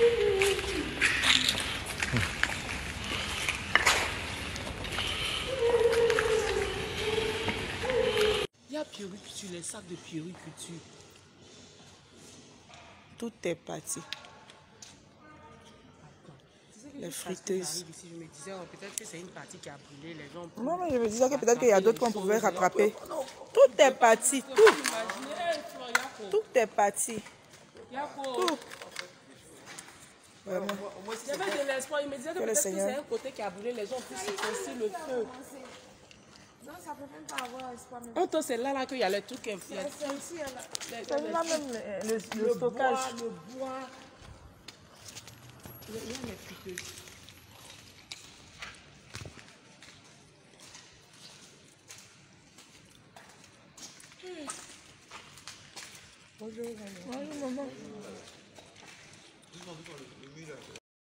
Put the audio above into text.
Il y a puériculture, les sacs de puériculture. Tout est parti. Les friteuses. Ici, je me disais, oh, peut-être que c'est une partie qui a brûlé, les gens. Non, mais je me disais que peut-être qu'il y a d'autres qu'on pouvait rattraper. Non, Tout est parti. Tout, tout est parti. Tout. Vraiment. Il y avait de l'espoir. Il me disait que Que peut-être que c'est un côté qui a brûlé, les gens ont pu aussi le feu. Non, ça peut même pas avoir espoir. Mais... Autant c'est là, là qu'il y a les trucs influents. C'est Les- les- là même le, le- le le stockage. bois, le bois. Il y a il y a les friteuses. Bonjour, maman. 나도 잘해. 유일하게.